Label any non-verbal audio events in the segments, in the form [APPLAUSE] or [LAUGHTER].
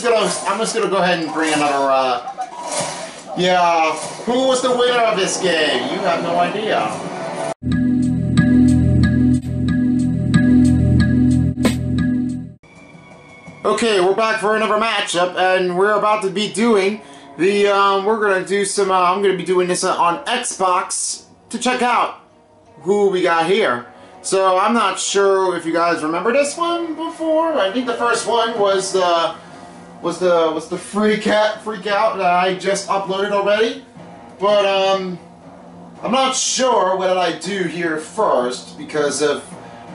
just gonna. I'm just gonna go ahead and bring another. Uh, yeah. Who was the winner of this game? You have no idea. Okay, we're back for another matchup, and we're about to be doing the, um, we're gonna do some, uh, I'm gonna be doing this on Xbox to check out who we got here. So, I'm not sure if you guys remember this one before. I think the first one was the, was the, was the Freak Out, Freak Out that I just uploaded already. But, um, I'm not sure what did I do here first because of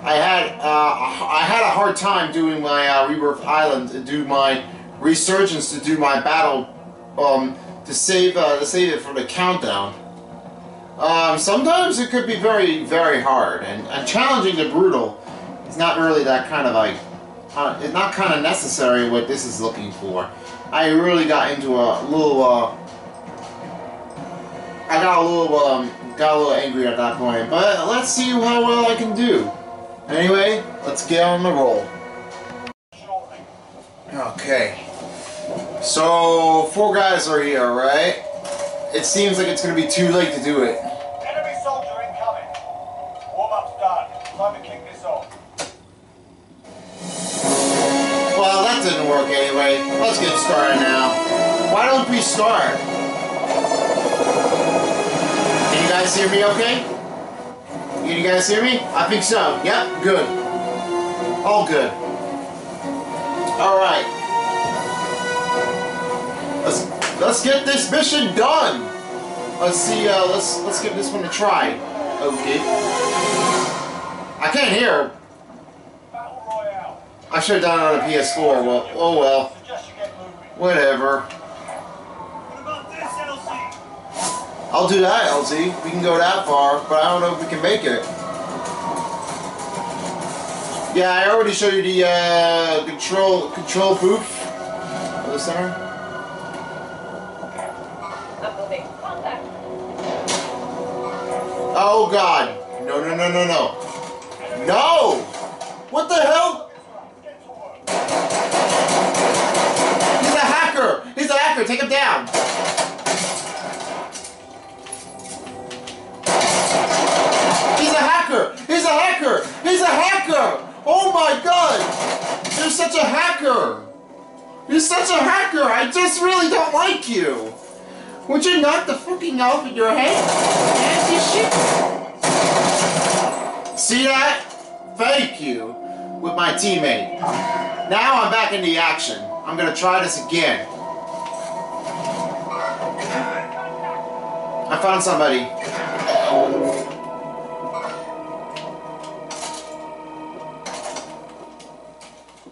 I had uh, I had a hard time doing my uh, Rebirth Island to do my resurgence to do my battle um, to save uh, to save it for the countdown. Um, sometimes it could be very very hard and, and challenging the brutal is not really that kind of like uh, it's not kind of necessary what this is looking for. I really got into a little uh, I got a little um, got a little angry at that point, but let's see how well I can do. Anyway, let's get on the roll. Okay. So, four guys are here, right? It seems like it's going to be too late to do it. Didn't work anyway. Let's get started now. Why don't we start? Can you guys hear me okay? Can you guys hear me? I think so. Yep, good. All good. Alright. Let's let's get this mission done. Let's see, uh let's let's give this one a try. Okay. I can't hear. I should have done it on a PS4. Well, oh well. Whatever. I'll do that, LZ. We can go that far, but I don't know if we can make it. Yeah, I already showed you the uh, control control booth of the center. Oh God! No, no, no, no, no! No! What the hell? Get to work. He's a hacker! He's a hacker! Take him down! He's a hacker! He's a hacker! He's a hacker! Oh my god! You're such a hacker! You're such a hacker! I just really don't like you! Would you knock the fucking out in your head? Nasty shit! See that? Thank you! With my teammate. Now I'm back in the action. I'm gonna try this again. I found somebody.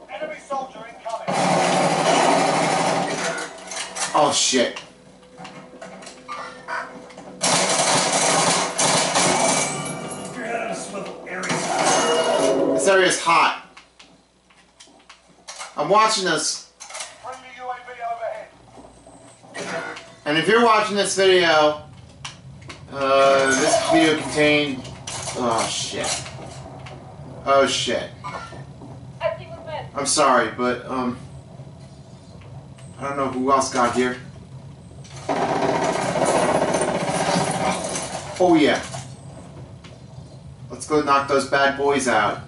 Enemy soldier incoming. Oh shit. Your head on a swivel, Ares. This area is hot. I'm watching this, Friendly UAV overhead. and if you're watching this video, uh, this video contained. Oh shit. Oh shit. I'm sorry, but um, I don't know who else got here. Oh yeah. Let's go knock those bad boys out.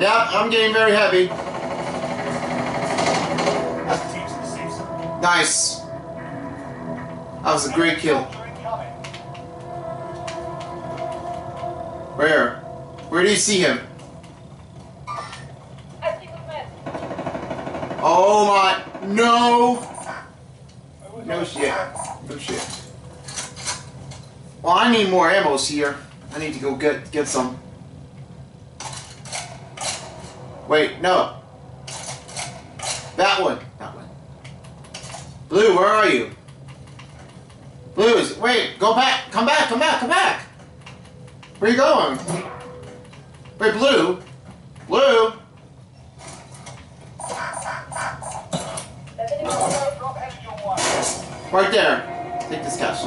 Yep, I'm getting very heavy. Nice. That was a great kill. Where? Where do you see him? Oh my. No. No shit. No shit. Well, I need more ammo here. I need to go get get some. Wait, no. That one. That one. Blue, where are you? Blue is. Wait, go back. Come back. Come back. Come back. Where are you going? Wait, Blue. Blue. Right there. Take this cash.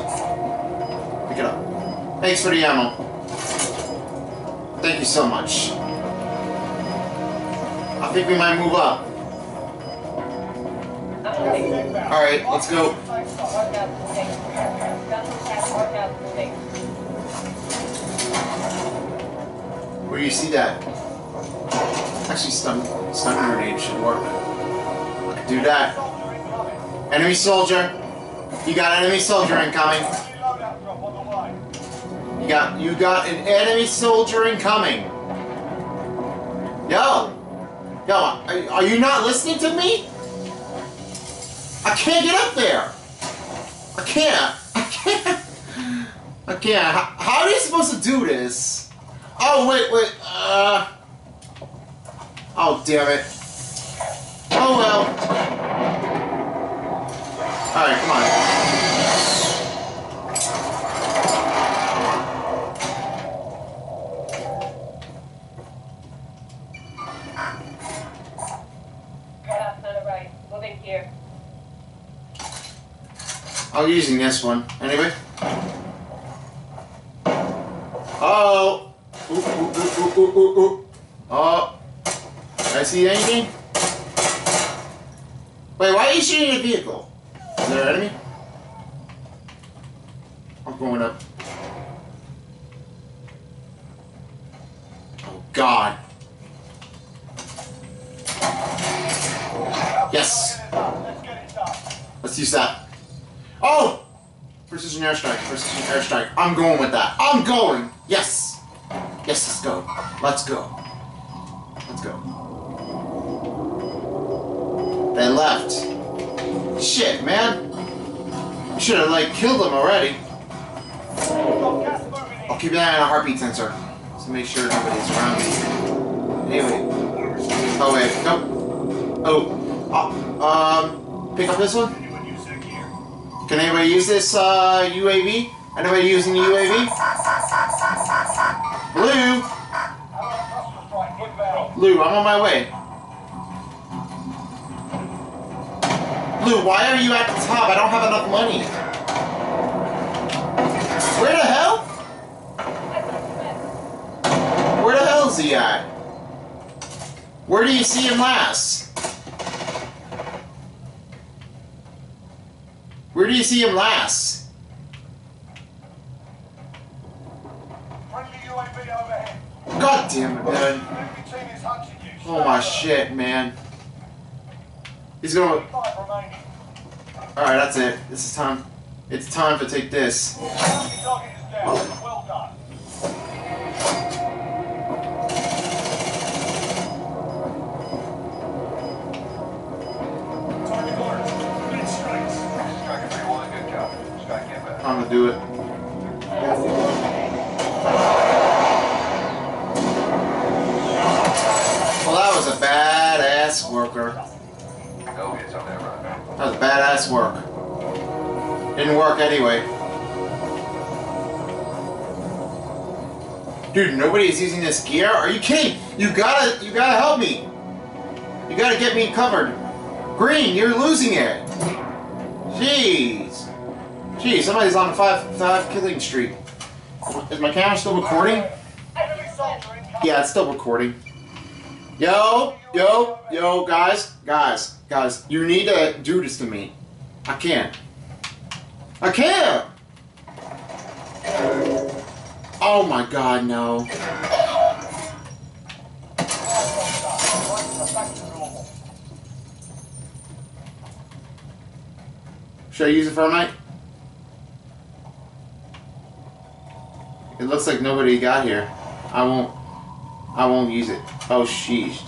Pick it up. Thanks for the ammo. Thank you so much. I think we might move up. Alright, let's go. Where do you see that? Actually, stun, stun grenade should work. Do that. Enemy soldier. You got enemy soldier incoming. You got you got an enemy soldier incoming. Yo, yo, are, you not listening to me? I can't get up there. I can't. [LAUGHS] I can't. I can't. How, how are you supposed to do this? Oh wait, wait. Uh. Oh damn it. Oh well. All right, come on. Right off on the right. Moving here. I'm using this one. Anyway. Oh. Ooh, ooh, ooh, ooh, ooh, ooh. Oh. I see anything? Wait, why are you shooting a vehicle? Is there an enemy? I'm going up. Oh God. Yes. Let's use that. Precision airstrike, precision airstrike. I'm going with that. I'm going! Yes! Yes, let's go. Let's go. Let's go. They left. Shit, man. Should have, like, killed them already. I'll keep an eye on a heartbeat sensor. To make sure nobody's around me. Anyway. Oh, wait. Nope. Oh. Oh. Um, pick up this one? Can anybody use this uh, UAV? Anybody using the UAV? Inbound. Blue, I'm on my way. Blue, why are you at the top? I don't have enough money. Where the hell? Where the hell is he at? Where do you see him last? Where do you see him last? Friendly UAV overhead. God damn it, man. Enemy team is hunting you. Oh my shit, man. He's gonna. Alright, that's it. This is time. It's time to take this. Do it. Well, that was a badass worker. No hits on that was badass work. Didn't work anyway. Dude, nobody is using this gear? Are you kidding? You gotta, you gotta help me. You gotta get me covered. Green, you're losing it. Jeez. Jeez, somebody's on a five, five killing streak. Is my camera still recording? Yeah, it's still recording. Yo, yo, yo, guys, guys, guys, you need to do this to me. I can't. I can't! Oh my god, no. Should I use a thermite? It looks like nobody got here. I won't. I won't use it. Oh, sheesh.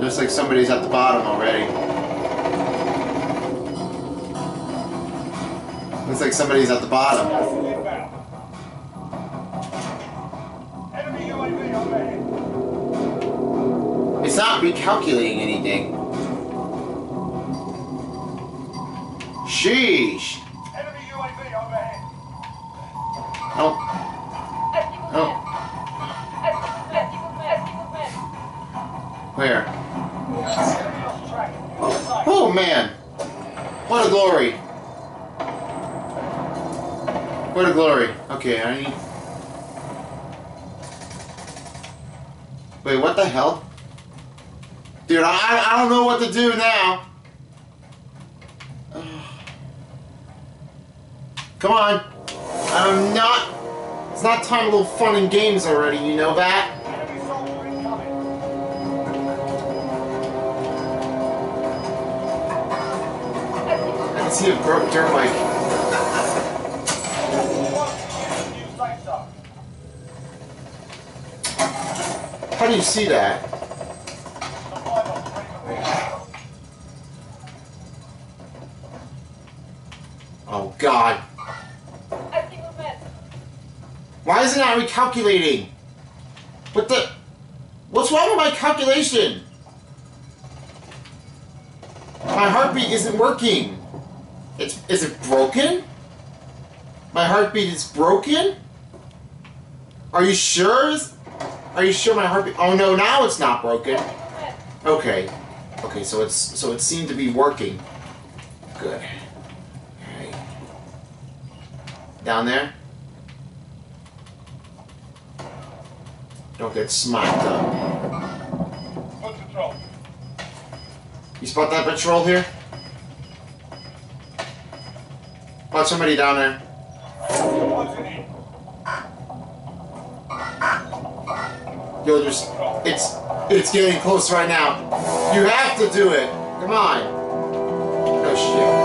Looks like somebody's at the bottom already. Looks like somebody's at the bottom. It's not recalculating anything. Sheesh. I, don't know what to do now. [SIGHS] Come on. I'm not. It's not time to little fun and games already, you know that? I can see a dirt bike. How do you see that? Supply box ready for pickup. Oh god. Eski movement. Not recalculating? What the? What's wrong with my calculation? My heartbeat isn't working. It's is it broken? My heartbeat is broken? Are you sure? Are you sure my heartbeat? Oh no, now it's not broken. Okay. Okay, so it's so it seemed to be working. Good. Alright. Down there? Don't get smacked up. Good control. You spot that patrol here? Spot somebody down there. Yo, there's it's it's getting close right now. You have to do it. Come on. No shit.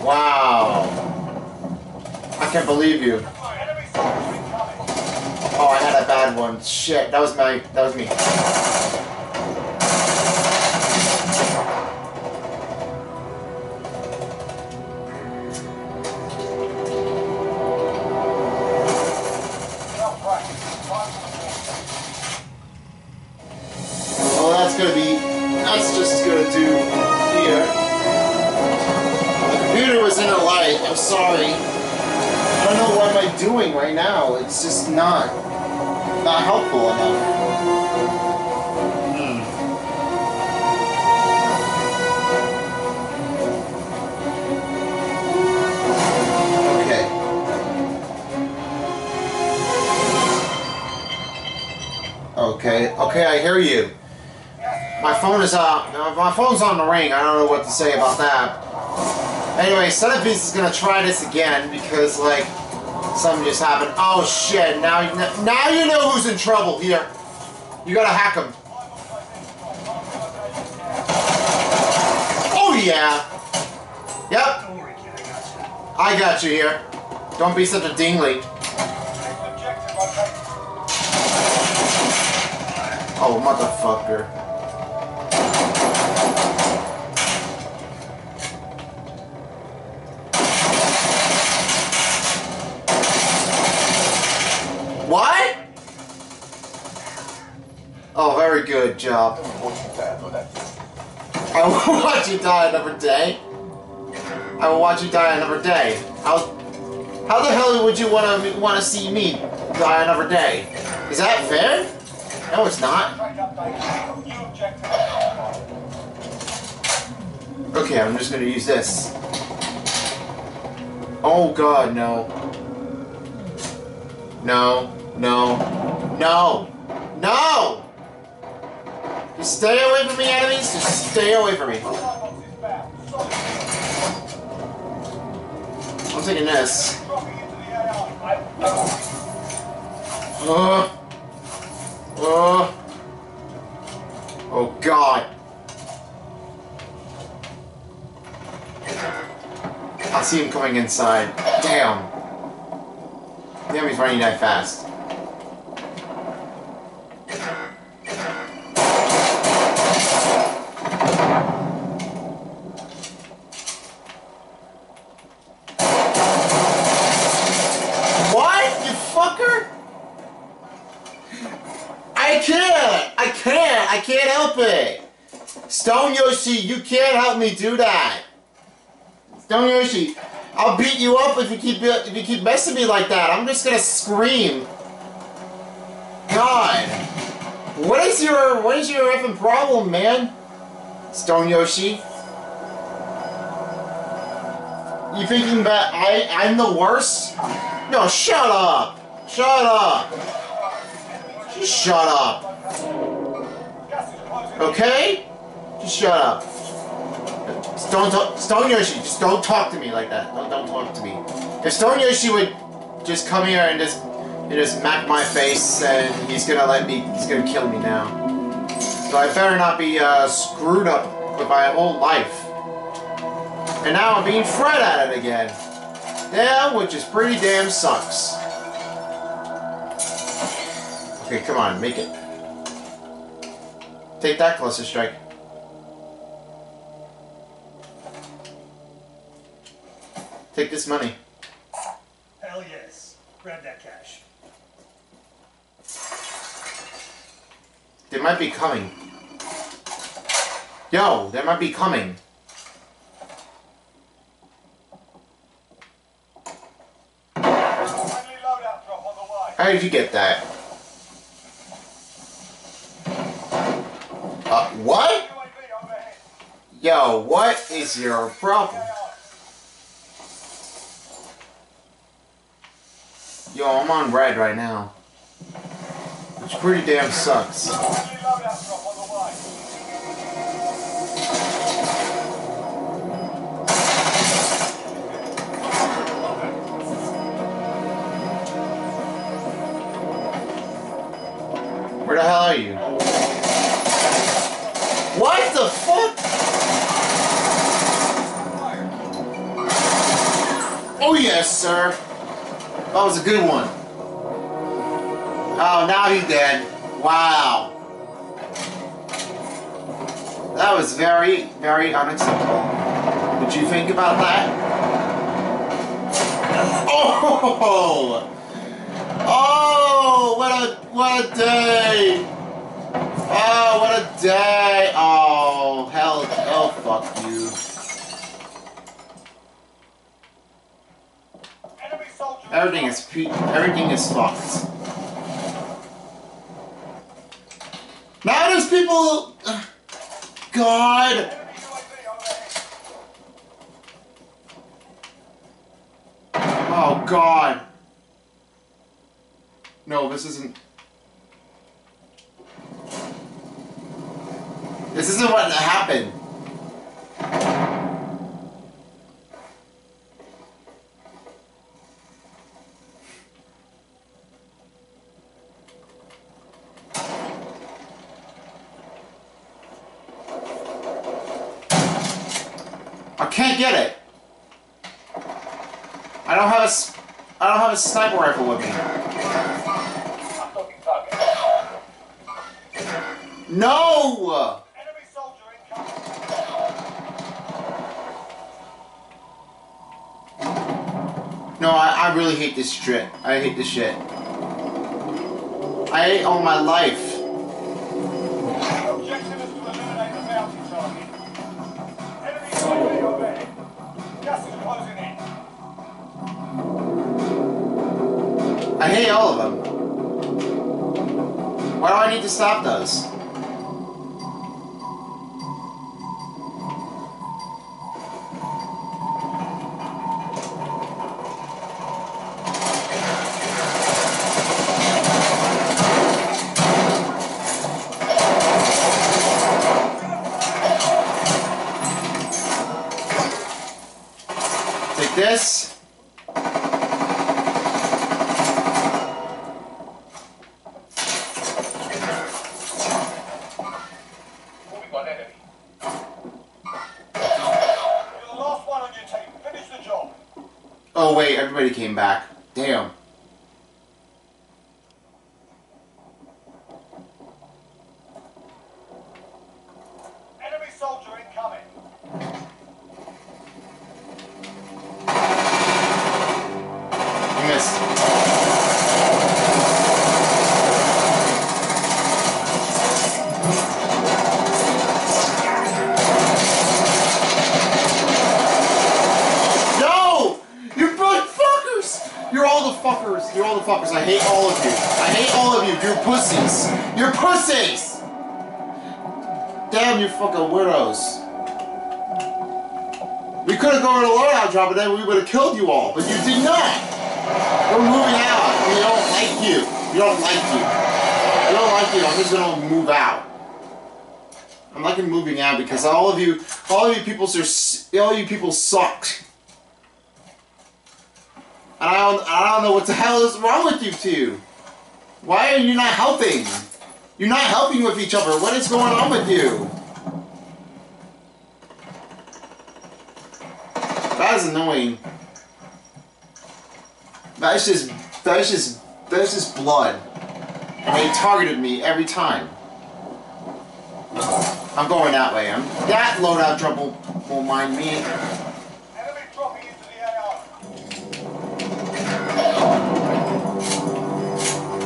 Wow. I can't believe you. Oh, I had a bad one. Shit, that was my. That was me. Phone's on the ring. I don't know what to say about that. Anyway, Centerpiece is gonna try this again because like something just happened. Oh shit! Now now you know who's in trouble here. You gotta hack him. Oh yeah. Yep, I got you. You here. Don't be such a okay? Oh, motherfucker. What? Oh, very good job. I will [LAUGHS] watch you die another day. I will watch you die another day. How, how the hell would you want to want to see me die another day? Is that fair? No, it's not. Okay, I'm just gonna use this. Oh god, no. No, no, no, no! Stay away from me, enemies. Just stay away from me. I'm taking this. Uh, uh, oh god. I see him coming inside. Damn. Damn, he's running that fast. What? You fucker? I can't! I can't! I can't help it! Stone Yoshi, you can't help me do that! Stone Yoshi, I'll beat you up if you keep if you keep messing me like that. I'm just gonna scream. God. What is your what is your effing problem, man? Stone Yoshi? You thinking that I I'm the worst? No, shut up! Shut up! Just shut up. Okay? Shut up. Don't talk, Stone Yoshi, just don't talk to me like that. Don't, don't talk to me. If Stone Yoshi would just come here and just and just smack my face and he's gonna let me he's gonna kill me now. So I better not be uh, screwed up with my whole life. And now I'm being fret at it again. Yeah, which is pretty damn sucks. Okay, come on, make it. Take that, Cluster Strike. Take this money. Hell yes. Grab that cash. They might be coming. Yo, they might be coming. Friendly loadout drop on the way. How did you get that? Uh, what? Yo, what is your problem? Yo, I'm on red right now. Which pretty damn sucks. Where the hell are you? What the fuck? Oh yes, sir. Oh, that was a good one. Oh, now he's dead. Wow. That was very, very unacceptable. Would you think about that? [LAUGHS] Oh! Oh, what a what a day! Oh, what a day! Oh, hell, oh fuck you. Enemy soldier. Everything is everything is fucked. Now there's people. [SIGHS] God. Oh God. No, this isn't. This isn't what happened. I can't get it. I don't have a. s- I don't have a sniper rifle with me. No! No, I, I really hate this shit. I hate this shit. I hate all my life. Could have gone to a loadout drop and then we would have killed you all, but you did not. We're moving out. We don't like you. We don't like you. We don't like you. I'm just gonna move out. I'm liking moving out because all of you, all of you people, are, all you people suck. And I don't, I don't know what the hell is wrong with you two. Why are you not helping? You're not helping with each other. What is going on with you? Annoying. That is just, that is just, that is just blood. And they targeted me every time. I'm going that way. I'm, that loadout will, will mind me.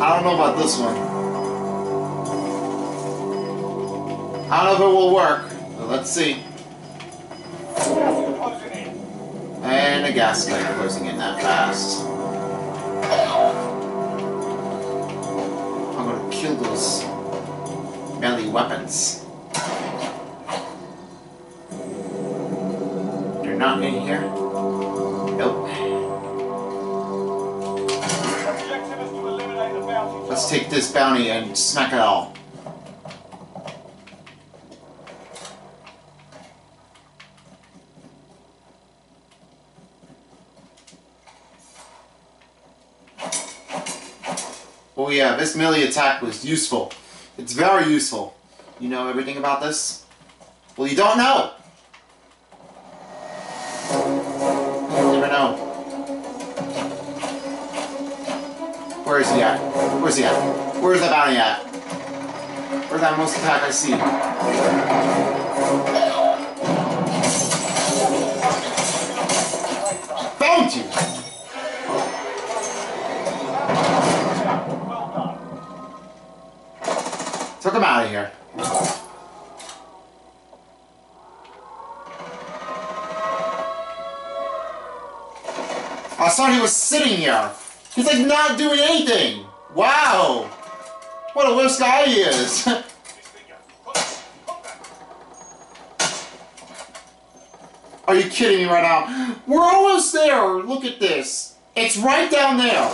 I don't know about this one. I don't know if it will work. Let's see. Gas is closing in. And a gas pipe closing in that fast. I'm gonna kill those melee weapons. They're not in here. Nope. Let's take this bounty and smack it all. Oh yeah, this melee attack was useful. It's very useful. You know everything about this? Well, you don't know. You never know. Where is he at? Where's he at? Where's that bounty at? Where's that most attack I see? I thought he was sitting here. He's like not doing anything. Wow. What a worst guy he is. [LAUGHS] Are you kidding me right now? We're almost there. Look at this. It's right down there.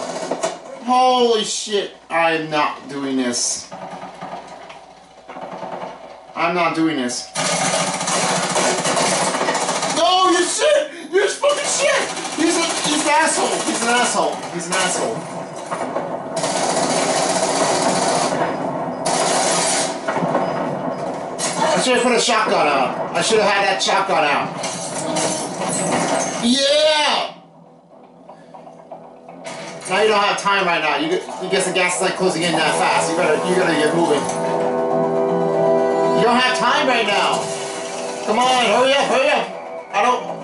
Holy shit. I'm not doing this. I'm not doing this. No, you shit! You fucking shit! He's he's an asshole. He's an asshole. He's an asshole. I should have put a shotgun out. I should have had that shotgun out. Yeah! Now you don't have time right now. You, you guess the gas is like closing in that fast. You gotta, you gotta get moving. You don't have time right now. Come on, hurry up, hurry up. I don't.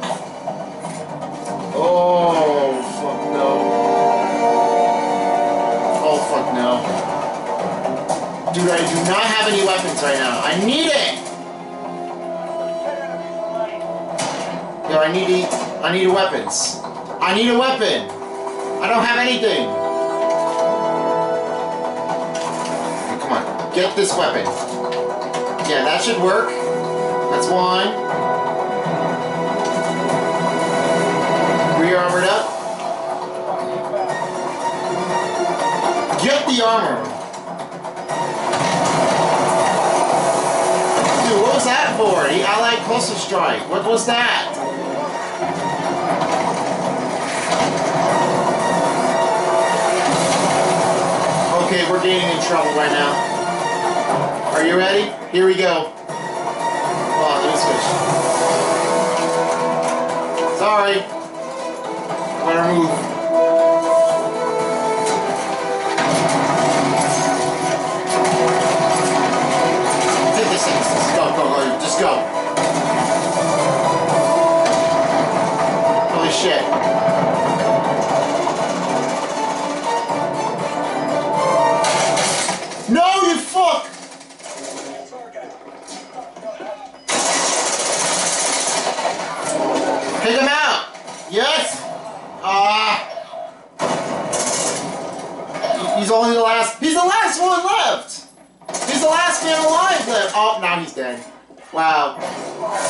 Oh fuck no. Oh fuck no. Dude, I do not have any weapons right now. I need it. Yo, I need e- I need weapons. I need a weapon. I don't have anything. Come on, get this weapon. Yeah, that should work. That's one. Re-armored up. Get the armor. Dude, what was that for? The Allied Cluster Strike. What was that? Okay, we're getting in trouble right now. Are you ready? Here we go. On, let me switch. Sorry. Move. Just go, go, go. Just go. Holy shit. Alive left! Oh, now he's dead. Wow.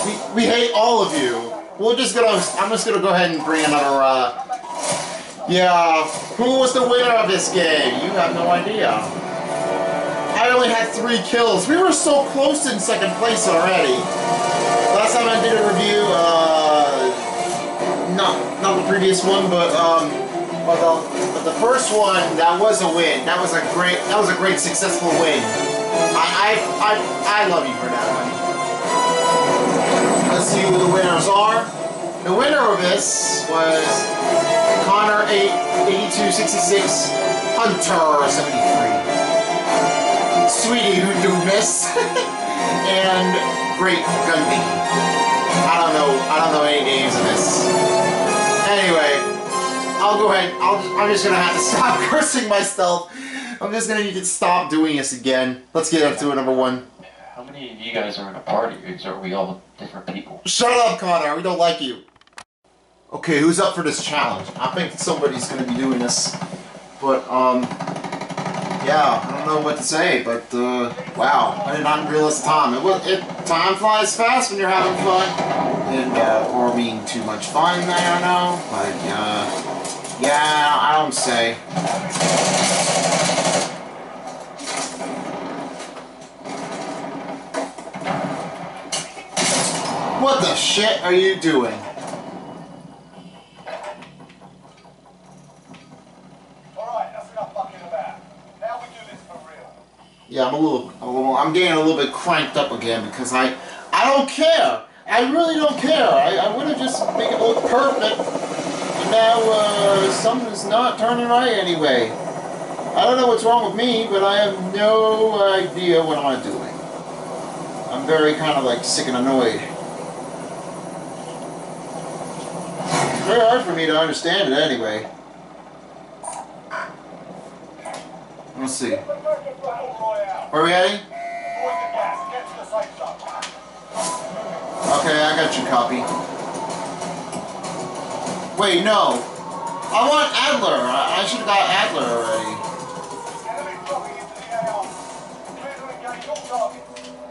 We, we hate all of you. We're just gonna. I'm just gonna go ahead and bring another, uh. Yeah. Who was the winner of this game? You have no idea. I only had three kills. We were so close in second place already. Last time I did a review, uh, not not the previous one, but um, but the, but the first one that was a win. That was a great that was a great successful win. I I I, love you for that one. Let's see who the winners are. The winner of this was Connor 8 8266 Hunter 73. Sweetie who do miss [LAUGHS] and Great Gundy. I don't know. I don't know any names of this. Anyway, I'll go ahead. I'll, I'm just gonna have to [LAUGHS] stop cursing myself. I'm just gonna need to stop doing this again. Let's get up to it, number one. How many of you guys are in a party? Are we all different people? Shut up, Connor. We don't like you. Okay, who's up for this challenge? I think somebody's gonna be doing this, but um, yeah, I don't know what to say. But uh, wow, I did not realize time. It was it. Time flies fast when you're having fun, and uh, or being too much fun. I don't know, but uh, yeah, I don't say. What the shit are you doing? Alright, that's enough fucking about. Now we do this for real. Yeah, I'm a little, I'm, a little, I'm getting a little bit cranked up again because I, I don't care. I really don't care. I, I would have just make it look perfect. And now uh, something's not turning right anyway. I don't know what's wrong with me, but I have no idea what I'm doing. I'm very kind of like sick and annoyed. Very hard for me to understand it anyway. Let's see. Where are we heading? Okay, I got your copy. Wait, no. I want Adler. I, I should have got Adler already.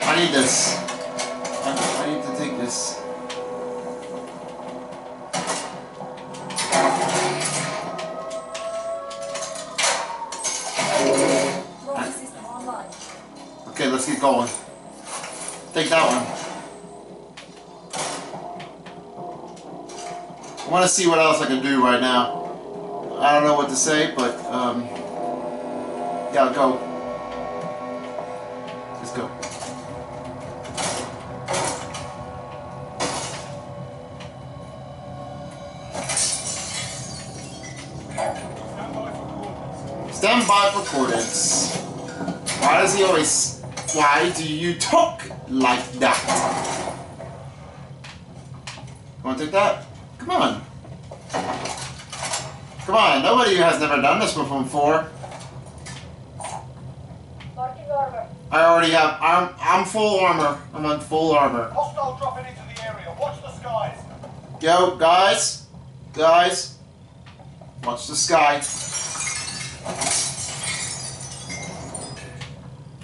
I need this. Okay, let's get going. Take that one. I want to see what else I can do right now. I don't know what to say, but um, yeah, go. Stand by. Why does he always... Why do you talk like that? You Want to take that? Come on. Come on, nobody has never done this before. Marking armor. I already have... I'm, I'm full armor. I'm on full armor. Hostile dropping into the area. Watch the skies. Yo, guys. Guys. Watch the sky.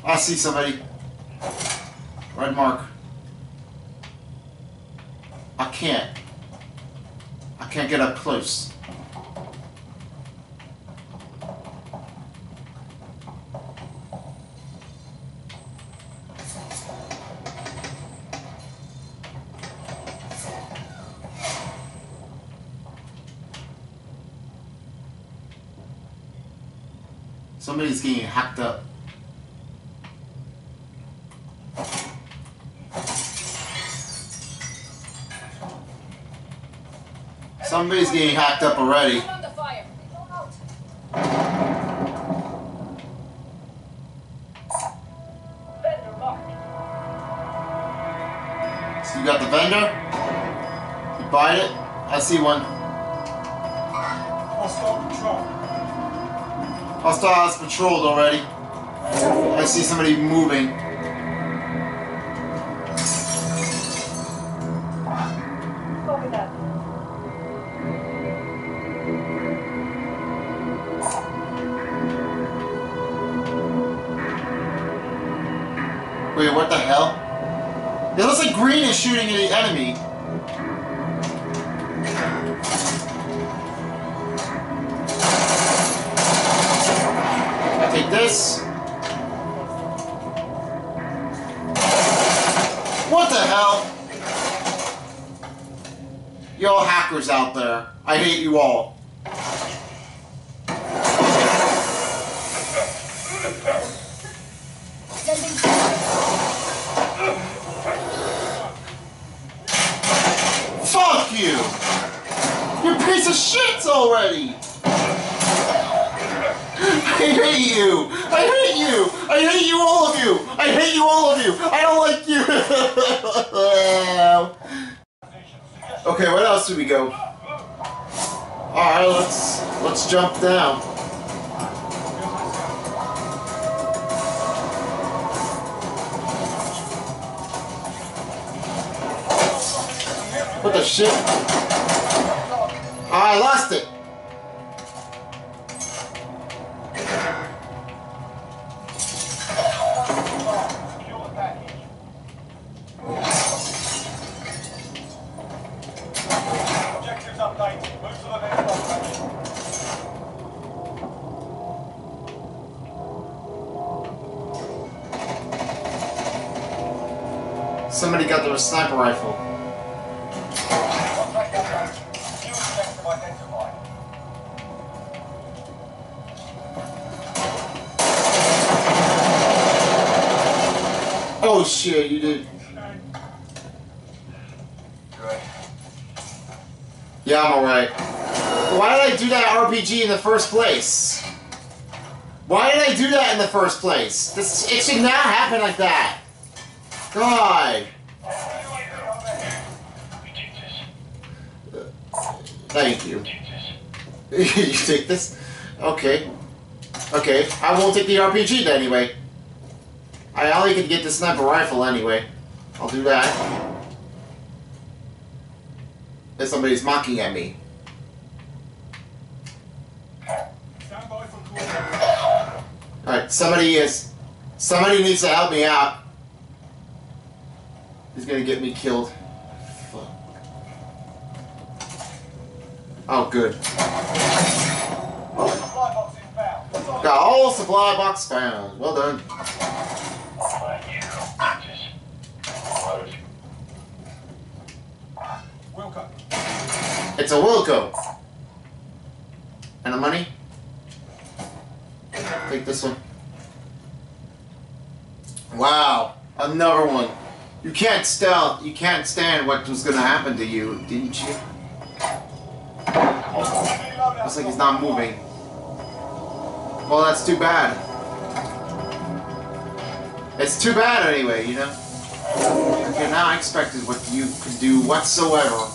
I see somebody. Red mark. I can't. I can't get up close. Somebody's getting hacked up. Somebody's getting hacked up already. So you got the vendor? You bite it? I see one. Hostile patrol. Hostiles patrolled already. I see somebody moving. Shooting at the enemy. Somebody got their sniper rifle. Oh shit, you did. Yeah, I'm alright. Why did I do that RPG in the first place? Why did I do that in the first place? This it should not happen like that. God. [LAUGHS] you take this? Okay. Okay. I won't take the RPG then anyway. I only can get the sniper rifle anyway. I'll do that. If somebody's mocking at me. Alright, somebody is. Somebody needs to help me out. He's gonna get me killed. Fuck. Oh, good. Supply box inbound. Got all supply box found. Well done. It's a Wilco. And the money? Take this one. Wow, another one. You can't stand. You can't stand what was gonna happen to you, didn't you? Looks like he's not moving. Well, that's too bad. It's too bad anyway, you know? Okay, now I expected what you could do whatsoever.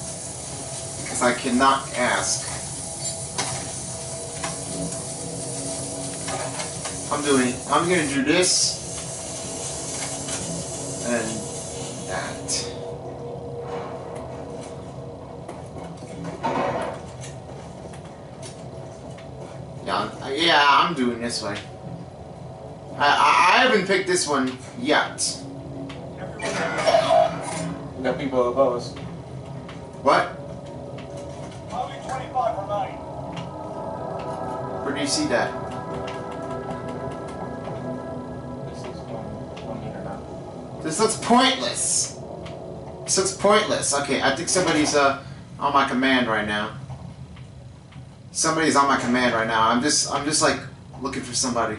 Because I cannot ask. I'm doing, I'm gonna do this. And that. Yeah, I'm- yeah, I'm doing this way. I, I, I haven't picked this one yet. We got people above us. What? Only 25 remain. Where do you see that? This is one, one meter now. This looks pointless. This looks pointless. Okay, I think somebody's uh on my command right now. Somebody's on my command right now. I'm just I'm just like looking for somebody.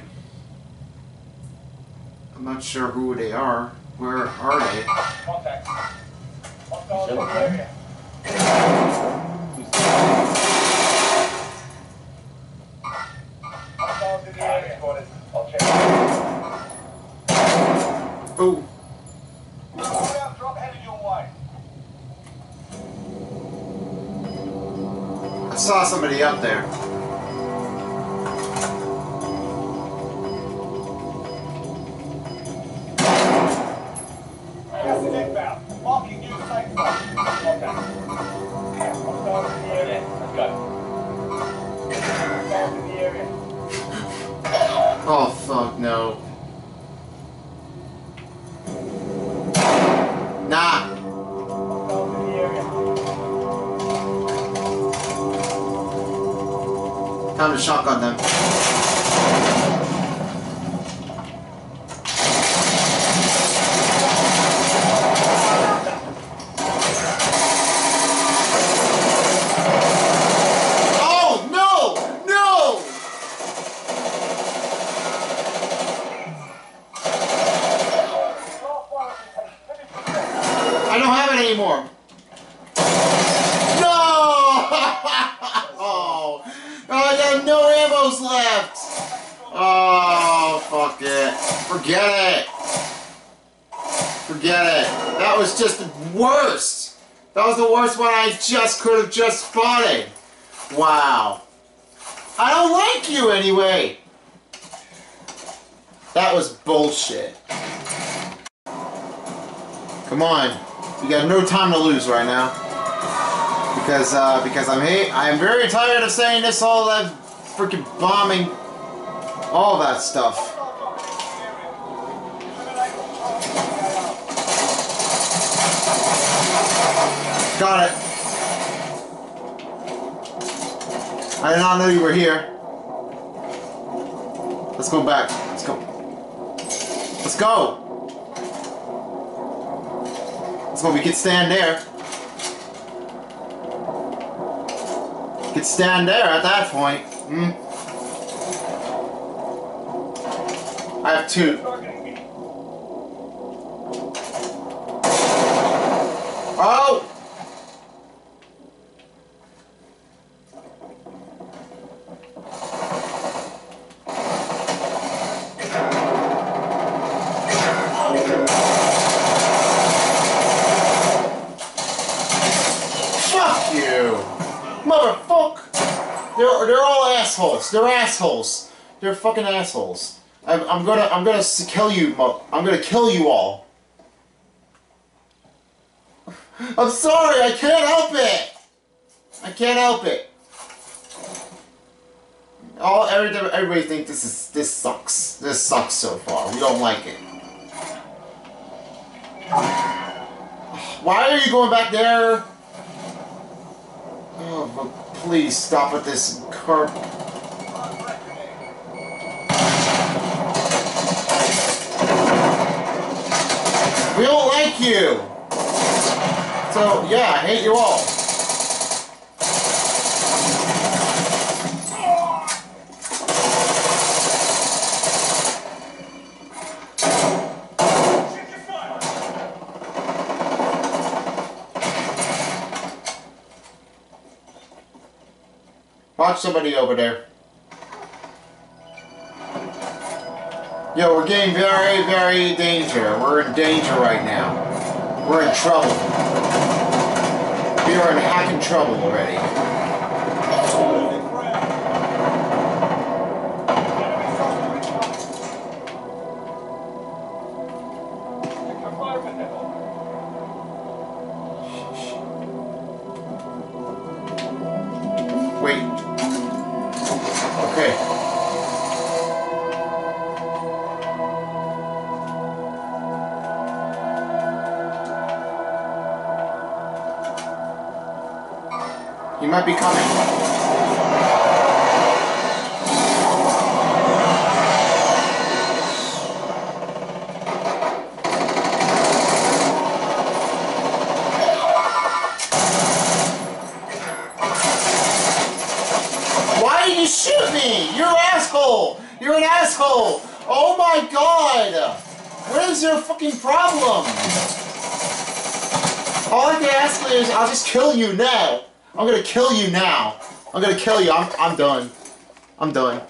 I'm not sure who they are. Where are they? Contact. Hostiles I'm very tired of saying this all that freaking bombing all that stuff. Got it. I did not know you were here. Let's go back. Let's go. Let's go. Let's go. We can stand there. Can stand there at that point. Hmm. I have two. Assholes. They're fucking assholes. I'm, I'm gonna I'm gonna kill you. I'm gonna kill you all. I'm sorry. I can't help it. I can't help it. All everybody, everybody thinks this is this sucks. This sucks so far. We don't like it. Why are you going back there? Oh, but please stop with this car. We don't like you. So yeah, I hate you all. Watch somebody over there. Yo, we're getting very, very danger. We're in danger right now. We're in trouble. We are in hacking trouble already. Kill you now. I'm gonna kill you. I'm, I'm done. I'm done.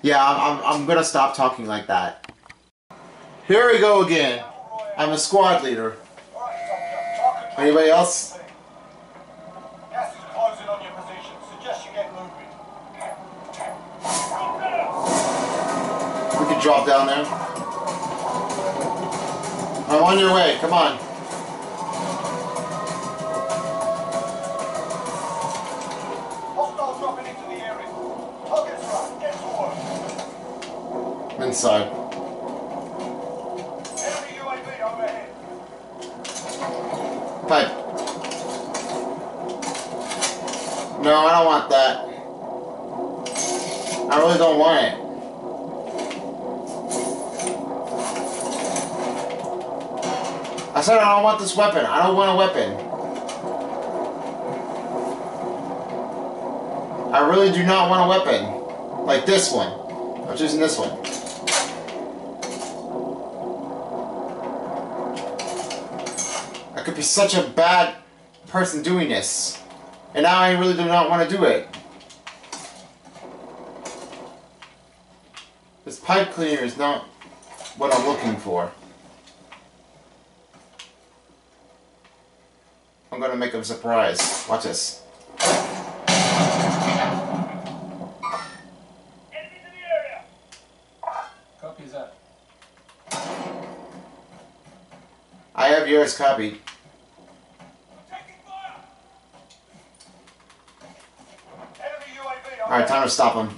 Yeah, I'm, I'm, I'm gonna stop talking like that. Here we go again. I'm a squad leader. Anybody else? We can drop down there. I'm on your way. Come on. Inside. No, I don't want that. I really don't want it. I said I don't want this weapon. I don't want a weapon. I really do not want a weapon. Like this one. I'm choosing this one. I could be such a bad person doing this. And now I really do not want to do it. This pipe cleaner is not what I'm looking for. I'm gonna make him surprise. Watch this. Enemies in the. Copy that. I have yours copied. Taking fire. Enemy UAV Time to stop him.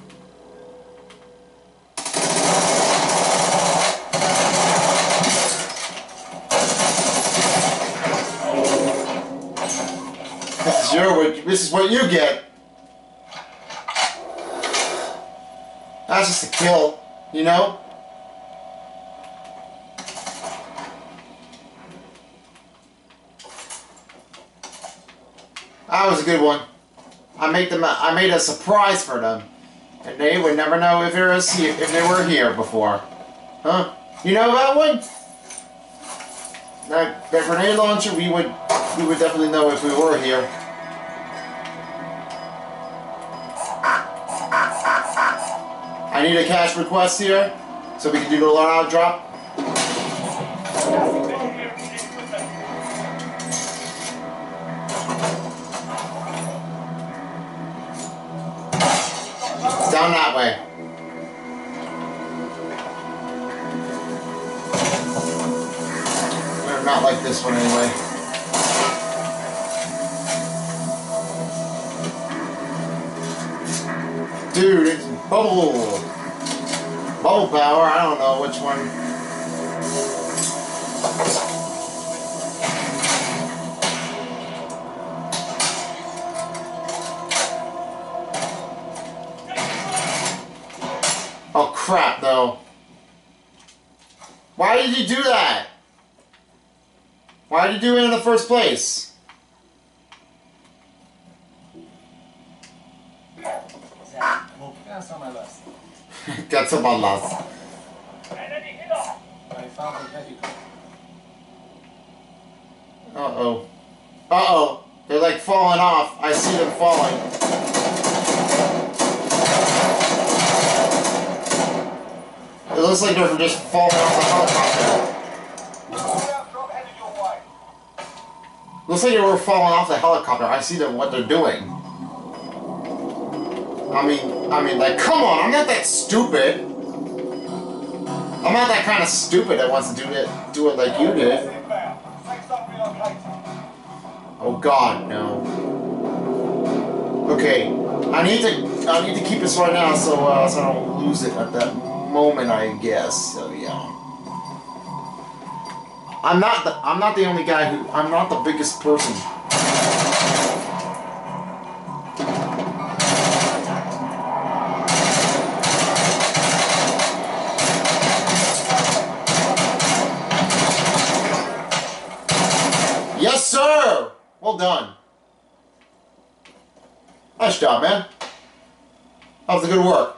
This is your this is what you get. That's just a kill, you know? That was a good one. I made them. I made a surprise for them, and they would never know if it was here, if they were here before. Huh? You know that one? That that grenade launcher. We would we would definitely know if we were here. I need a cash request here, so we can do the loadout drop. Like this one anyway. Dude, it's bubble. Bubble power, I don't know which one. Did you do it in the first place? That's on my list. That's a loss. Enemy hit off. I found a vehicle. Uh oh. Uh oh. They're like falling off. I see them falling. It looks like they're just falling off the helicopter. Loadout drop headed your way. Looks like they were falling off the helicopter. I see them what they're doing. I mean, I mean, like, come on! I'm not that stupid. I'm not that kind of stupid that wants to do it, do it like you did. Oh God, no. Okay, I need to, I need to keep this right now so, uh, so I don't lose it at that moment, I guess. So yeah. I'm not the, I'm not the only guy who, I'm not the biggest person. Yes, sir! Well done. Nice job, man. That was a good work.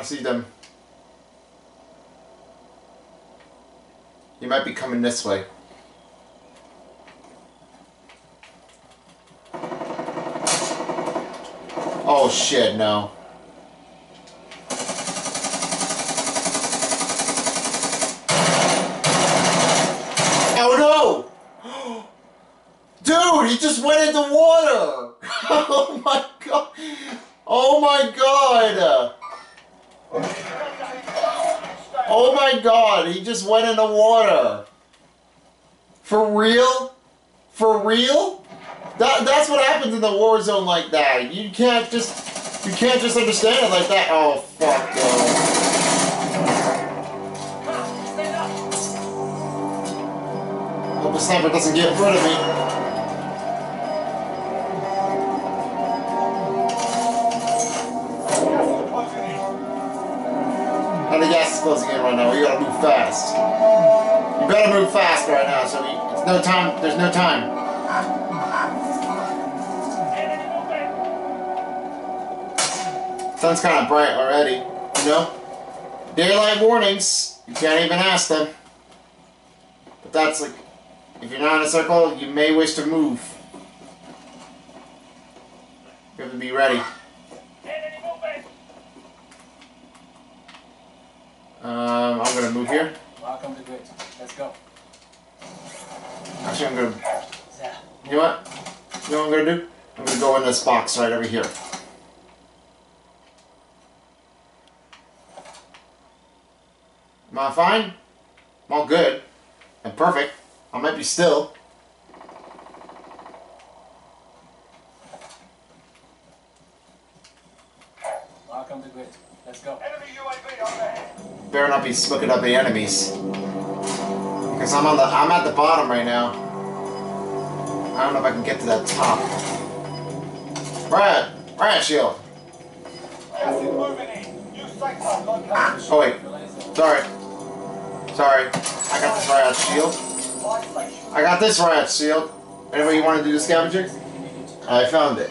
I see them. You might be coming this way. Oh shit, no. Oh no! [GASPS] Dude, he just went into water! [LAUGHS] Oh my god! Oh my god! Oh my god, he just went in the water! For real? For real? That, that's what happens in the war zone like that. You can't just you can't just understand it like that. Oh fuck no. Hope the sniper doesn't get in front of me. It's no time. There's no time. Sun's kind of bright already. You know, daylight warnings. You can't even ask them. But that's like, if you're not in a circle, you may wish to move. You have to be ready. Um, I'm gonna move here. Welcome to grid. Let's go. Actually, I'm gonna. Yeah. You know what? You know what I'm gonna do? I'm gonna go in this box right over here. Am I fine? I'm all good. I'm perfect. I might be still. Welcome to grid. Let's go. Enemy UAV overhead. Better not be looking up the enemies. Because I'm on the I'm at the bottom right now. I don't know if I can get to that top. Brad! Brad shield! Located. Oh wait, sorry. Sorry. I got this riot shield. I got this riot shield. Anybody want to do the scavenger? I found it.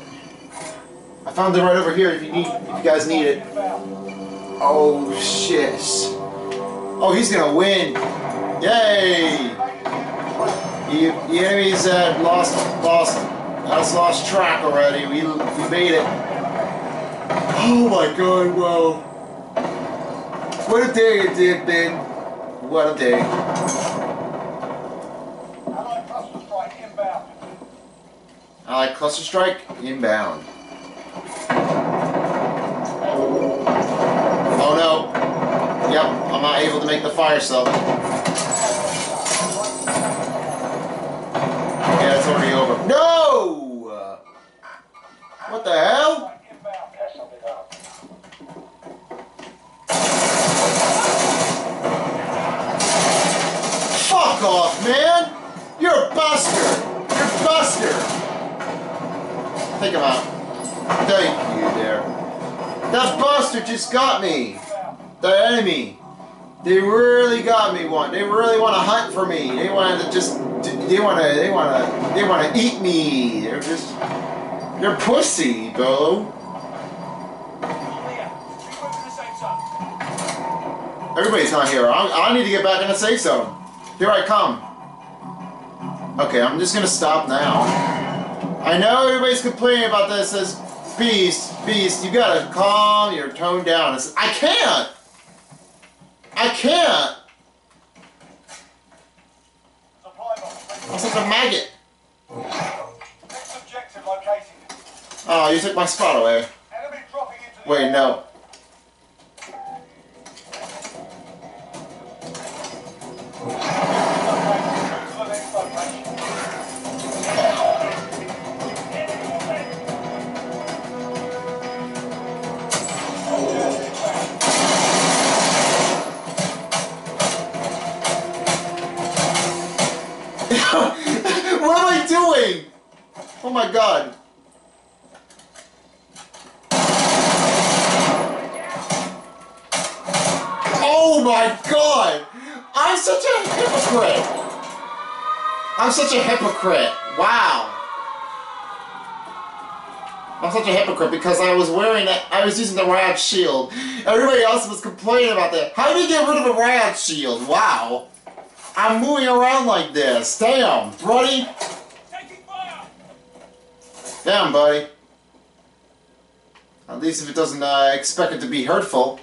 I found it right over here if you need if you guys need it. Oh shit. Oh he's gonna win. Yay! The, the enemies had uh, lost lost us lost track already. We we made it. Oh my god, wow. What a day it did, Ben. What a day. Allied cluster strike inbound. I cluster strike inbound. Oh no. Yep, I'm not able to make the fire cell. Yeah, it's already over. No! What the hell? Fuck off, man! You're a buster! You're a buster! Take him out. Thank you there. That buster just got me! The enemy! They really got me one. They really want to hunt for me. They want to just. They want to. They want to. They want to eat me. They're just. They're pussy, bro. Everybody's not here. I, I need to get back in the safe zone. Here I come. Okay, I'm just gonna stop now. I know everybody's complaining about this as Beast, Beast, you gotta calm your tone down. It's, I can't! I can't! I'm such a maggot. Oh, you took my spot away. Wait, no. To my god. Oh my god! I'm such a hypocrite! I'm such a hypocrite. Wow. I'm such a hypocrite because I was wearing it, I was using the riot shield. Everybody else was complaining about that. How do you get rid of a riot shield? Wow. I'm moving around like this. Damn, buddy. Damn, buddy. At least if it doesn't uh, expect it to be hurtful.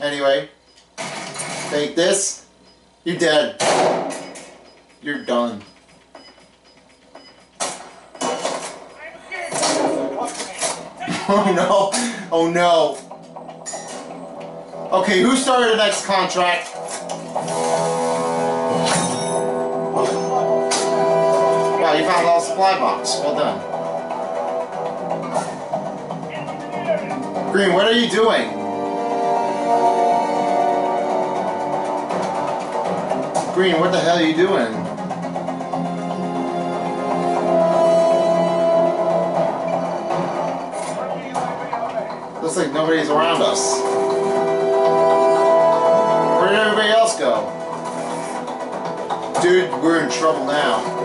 Anyway, take this. You're dead. You're done. [LAUGHS] Oh no! Oh no! Okay, who started the next contract? Wow, you found little supply box. Well done. Green, what are you doing? Green, what the hell are you doing? Looks like nobody's around us. Where did everybody else go? Dude, we're in trouble now.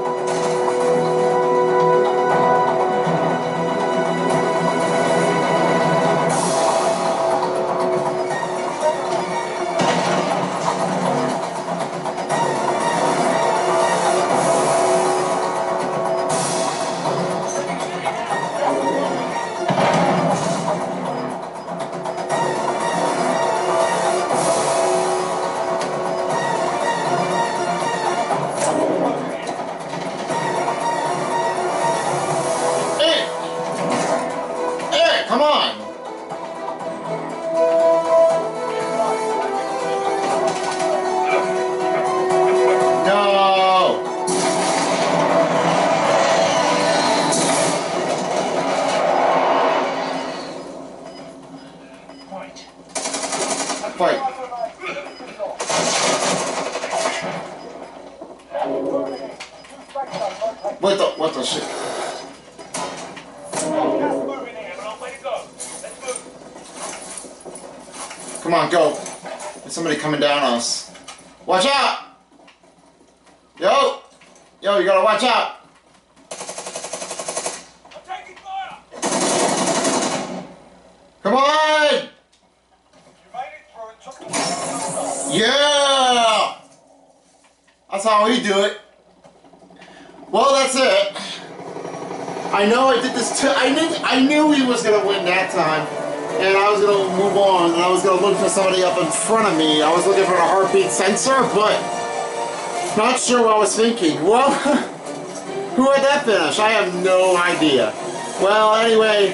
Not sure what I was thinking. Well, [LAUGHS] who had that finish? I have no idea. Well, anyway,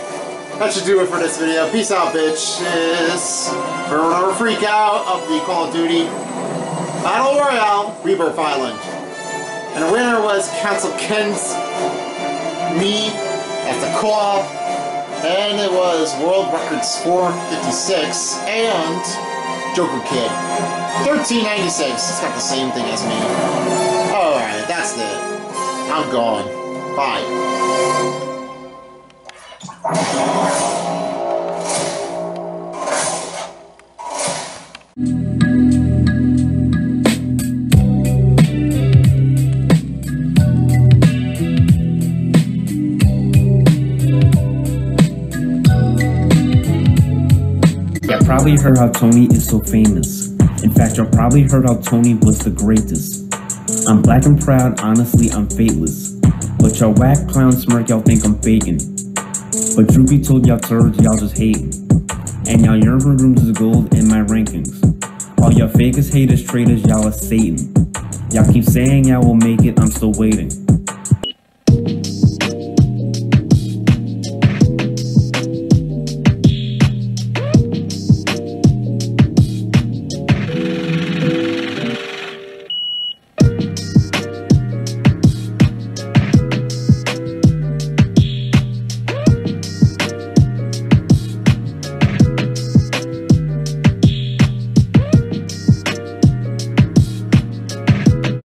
that should do it for this video. Peace out, bitches. For another freak out of the Call of Duty Battle Royale, Rebirth Island. And the winner was Council Ken's me as the co-op. and it was World Records 456 and Joker Kid 1396. It's got the same thing as me. Alright, that's it. I'm gone. Bye. Probably heard how Tony is so famous. In fact, y'all probably heard how Tony was the greatest. I'm black and proud, honestly, I'm fateless. But y'all whack clown smirk, y'all think I'm faking. But Droopy told y'all turds, y'all just hating. And y'all yearn for rooms is gold in my rankings. All y'all fakers, haters, traitors, y'all are Satan. Y'all keep saying y'all will make it, I'm still waiting.